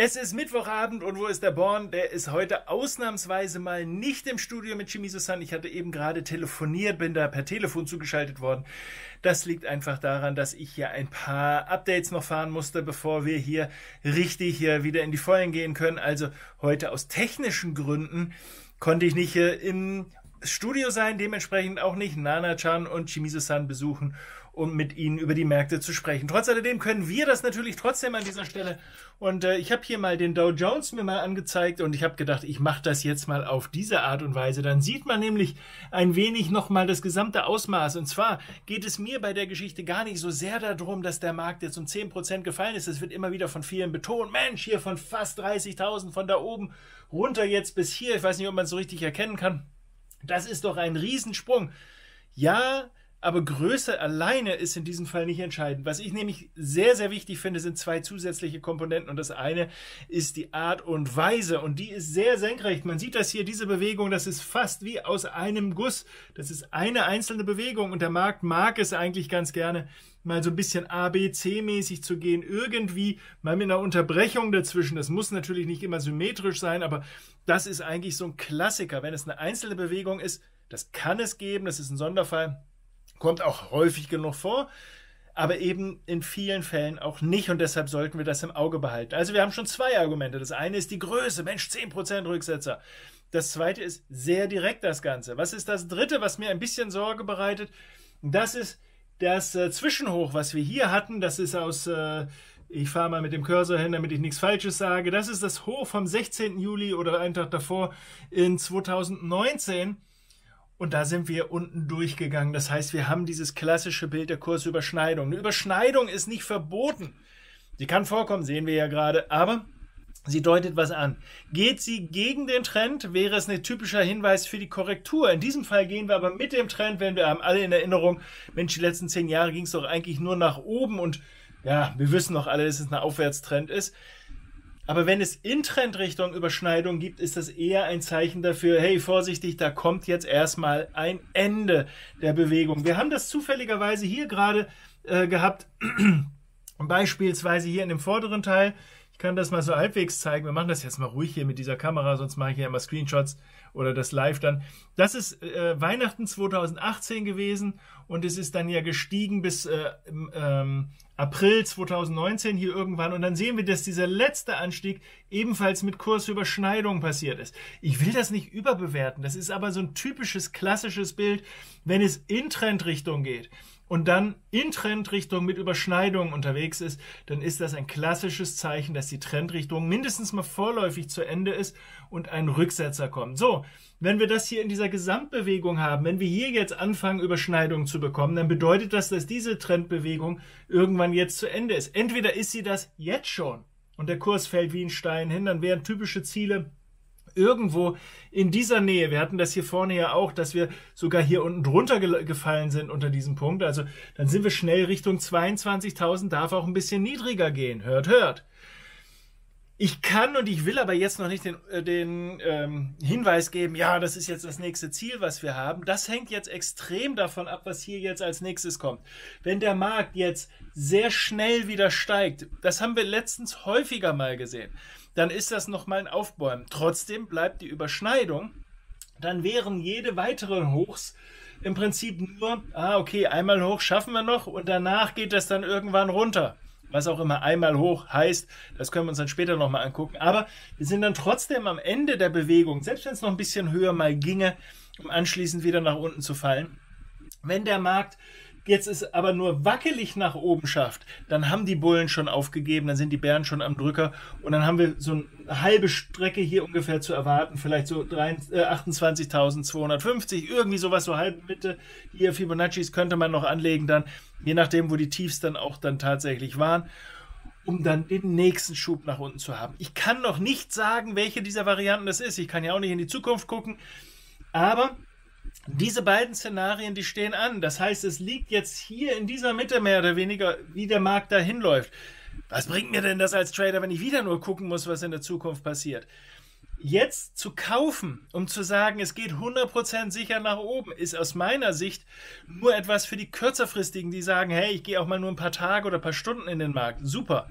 Es ist Mittwochabend und wo ist der Born? Der ist heute ausnahmsweise mal nicht im Studio mit Shimizu-san. Ich hatte eben gerade telefoniert, bin da per Telefon zugeschaltet worden. Das liegt einfach daran, dass ich hier ein paar Updates noch fahren musste, bevor wir hier richtig hier wieder in die Vollen gehen können. Also heute aus technischen Gründen konnte ich nicht im Studio sein, dementsprechend auch nicht Nana-chan und Shimizu-san besuchen um mit ihnen über die Märkte zu sprechen. Trotz alledem können wir das natürlich trotzdem an dieser Stelle. Und äh, ich habe hier mal den Dow Jones mir mal angezeigt und ich habe gedacht, ich mache das jetzt mal auf diese Art und Weise. Dann sieht man nämlich ein wenig nochmal das gesamte Ausmaß. Und zwar geht es mir bei der Geschichte gar nicht so sehr darum, dass der Markt jetzt um 10% gefallen ist. Es wird immer wieder von vielen betont. Mensch, hier von fast 30.000 von da oben runter jetzt bis hier. Ich weiß nicht, ob man es so richtig erkennen kann. Das ist doch ein Riesensprung. Ja, aber Größe alleine ist in diesem Fall nicht entscheidend. Was ich nämlich sehr, sehr wichtig finde, sind zwei zusätzliche Komponenten. Und das eine ist die Art und Weise. Und die ist sehr senkrecht. Man sieht das hier, diese Bewegung, das ist fast wie aus einem Guss. Das ist eine einzelne Bewegung. Und der Markt mag es eigentlich ganz gerne, mal so ein bisschen A, B, C-mäßig zu gehen. Irgendwie mal mit einer Unterbrechung dazwischen. Das muss natürlich nicht immer symmetrisch sein, aber das ist eigentlich so ein Klassiker. Wenn es eine einzelne Bewegung ist, das kann es geben. Das ist ein Sonderfall Kommt auch häufig genug vor, aber eben in vielen Fällen auch nicht und deshalb sollten wir das im Auge behalten. Also wir haben schon zwei Argumente. Das eine ist die Größe, Mensch, 10% Rücksetzer. Das zweite ist sehr direkt das Ganze. Was ist das dritte, was mir ein bisschen Sorge bereitet? Das ist das äh, Zwischenhoch, was wir hier hatten. Das ist aus, äh, ich fahre mal mit dem Cursor hin, damit ich nichts Falsches sage. Das ist das Hoch vom 16. Juli oder einen Tag davor in 2019. Und da sind wir unten durchgegangen. Das heißt, wir haben dieses klassische Bild der Kursüberschneidung. Eine Überschneidung ist nicht verboten. Sie kann vorkommen, sehen wir ja gerade, aber sie deutet was an. Geht sie gegen den Trend, wäre es ein typischer Hinweis für die Korrektur. In diesem Fall gehen wir aber mit dem Trend, wenn wir haben alle in Erinnerung, Mensch, die letzten zehn Jahre ging es doch eigentlich nur nach oben und ja, wir wissen doch alle, dass es ein Aufwärtstrend ist. Aber wenn es in Trendrichtung Überschneidung gibt, ist das eher ein Zeichen dafür, hey, vorsichtig, da kommt jetzt erstmal ein Ende der Bewegung. Wir haben das zufälligerweise hier gerade äh, gehabt, beispielsweise hier in dem vorderen Teil. Ich kann das mal so halbwegs zeigen. Wir machen das jetzt mal ruhig hier mit dieser Kamera, sonst mache ich ja immer Screenshots oder das live dann. Das ist äh, Weihnachten 2018 gewesen und es ist dann ja gestiegen bis äh, ähm, April 2019 hier irgendwann und dann sehen wir, dass dieser letzte Anstieg ebenfalls mit Kursüberschneidung passiert ist. Ich will das nicht überbewerten, das ist aber so ein typisches klassisches Bild, wenn es in Trendrichtung geht und dann in Trendrichtung mit Überschneidungen unterwegs ist, dann ist das ein klassisches Zeichen, dass die Trendrichtung mindestens mal vorläufig zu Ende ist und ein Rücksetzer kommt. So, wenn wir das hier in dieser Gesamtbewegung haben, wenn wir hier jetzt anfangen, Überschneidungen zu bekommen, dann bedeutet das, dass diese Trendbewegung irgendwann jetzt zu Ende ist. Entweder ist sie das jetzt schon und der Kurs fällt wie ein Stein hin, dann wären typische Ziele irgendwo in dieser Nähe, wir hatten das hier vorne ja auch, dass wir sogar hier unten drunter ge gefallen sind unter diesem Punkt, also dann sind wir schnell Richtung 22.000, darf auch ein bisschen niedriger gehen, hört, hört. Ich kann und ich will aber jetzt noch nicht den, äh, den ähm, Hinweis geben, ja, das ist jetzt das nächste Ziel, was wir haben. Das hängt jetzt extrem davon ab, was hier jetzt als nächstes kommt. Wenn der Markt jetzt sehr schnell wieder steigt, das haben wir letztens häufiger mal gesehen, dann ist das nochmal ein Aufbäumen. Trotzdem bleibt die Überschneidung. Dann wären jede weiteren Hochs im Prinzip nur, ah, okay, einmal hoch schaffen wir noch und danach geht das dann irgendwann runter. Was auch immer einmal hoch heißt, das können wir uns dann später nochmal angucken. Aber wir sind dann trotzdem am Ende der Bewegung, selbst wenn es noch ein bisschen höher mal ginge, um anschließend wieder nach unten zu fallen. Wenn der Markt jetzt es aber nur wackelig nach oben schafft, dann haben die Bullen schon aufgegeben, dann sind die Bären schon am Drücker und dann haben wir so eine halbe Strecke hier ungefähr zu erwarten, vielleicht so 28.250, äh, irgendwie sowas, so halbe Mitte. Hier Fibonaccis könnte man noch anlegen dann, je nachdem, wo die Tiefs dann auch dann tatsächlich waren um dann den nächsten Schub nach unten zu haben. Ich kann noch nicht sagen, welche dieser Varianten das ist. Ich kann ja auch nicht in die Zukunft gucken. Aber diese beiden Szenarien, die stehen an. Das heißt, es liegt jetzt hier in dieser Mitte mehr oder weniger, wie der Markt dahin läuft. Was bringt mir denn das als Trader, wenn ich wieder nur gucken muss, was in der Zukunft passiert? Jetzt zu kaufen, um zu sagen, es geht 100% sicher nach oben, ist aus meiner Sicht nur etwas für die kürzerfristigen, die sagen, hey, ich gehe auch mal nur ein paar Tage oder ein paar Stunden in den Markt. Super.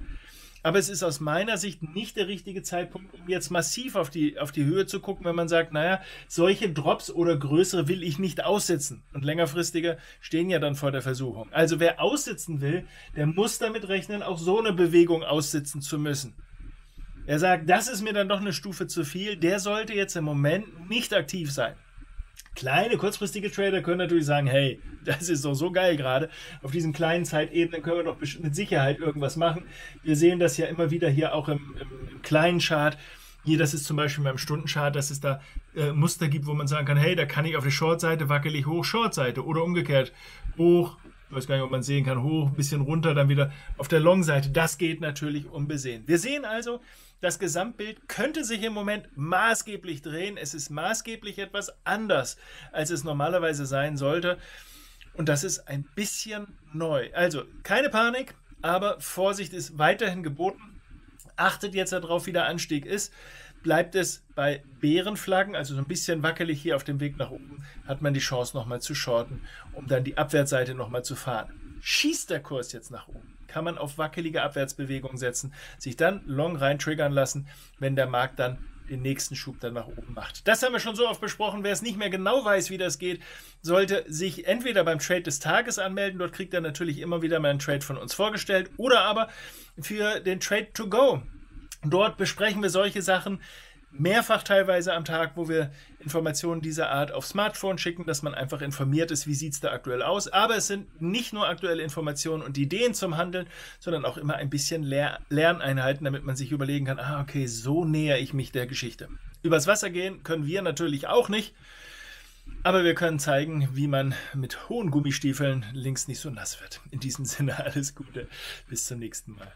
Aber es ist aus meiner Sicht nicht der richtige Zeitpunkt, um jetzt massiv auf die, auf die Höhe zu gucken, wenn man sagt, naja, solche Drops oder größere will ich nicht aussitzen. Und längerfristige stehen ja dann vor der Versuchung. Also wer aussitzen will, der muss damit rechnen, auch so eine Bewegung aussitzen zu müssen. Er sagt, das ist mir dann doch eine Stufe zu viel, der sollte jetzt im Moment nicht aktiv sein. Kleine, kurzfristige Trader können natürlich sagen, hey, das ist doch so geil gerade. Auf diesen kleinen Zeitebenen können wir doch mit Sicherheit irgendwas machen. Wir sehen das ja immer wieder hier auch im, im, im kleinen Chart. Hier, das ist zum Beispiel beim Stundenchart, dass es da äh, Muster gibt, wo man sagen kann, hey, da kann ich auf der Short-Seite wackelig hoch, Short-Seite oder umgekehrt hoch, ich weiß gar nicht, ob man sehen kann, hoch, ein bisschen runter, dann wieder auf der Long-Seite. Das geht natürlich unbesehen. Wir sehen also, das Gesamtbild könnte sich im Moment maßgeblich drehen. Es ist maßgeblich etwas anders, als es normalerweise sein sollte. Und das ist ein bisschen neu. Also keine Panik, aber Vorsicht ist weiterhin geboten. Achtet jetzt darauf, wie der Anstieg ist. Bleibt es bei Bärenflaggen, also so ein bisschen wackelig hier auf dem Weg nach oben, hat man die Chance nochmal zu shorten, um dann die Abwärtsseite nochmal zu fahren. Schießt der Kurs jetzt nach oben, kann man auf wackelige Abwärtsbewegungen setzen, sich dann long rein triggern lassen, wenn der Markt dann den nächsten Schub dann nach oben macht. Das haben wir schon so oft besprochen. Wer es nicht mehr genau weiß, wie das geht, sollte sich entweder beim Trade des Tages anmelden. Dort kriegt er natürlich immer wieder mal einen Trade von uns vorgestellt. Oder aber für den Trade to go. Dort besprechen wir solche Sachen mehrfach teilweise am Tag, wo wir Informationen dieser Art auf Smartphone schicken, dass man einfach informiert ist, wie sieht es da aktuell aus. Aber es sind nicht nur aktuelle Informationen und Ideen zum Handeln, sondern auch immer ein bisschen Lehr Lerneinheiten, damit man sich überlegen kann, ah, okay, so näher ich mich der Geschichte. Übers Wasser gehen können wir natürlich auch nicht. Aber wir können zeigen, wie man mit hohen Gummistiefeln links nicht so nass wird. In diesem Sinne alles Gute. Bis zum nächsten Mal.